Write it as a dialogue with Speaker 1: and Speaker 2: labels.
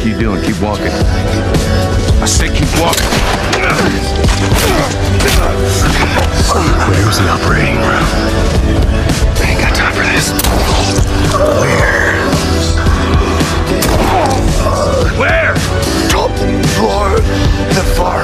Speaker 1: fuck you doing? Keep walking. I said keep walking.
Speaker 2: Where's the operating room? I ain't got time for this. Where?
Speaker 1: Where? Top floor. The far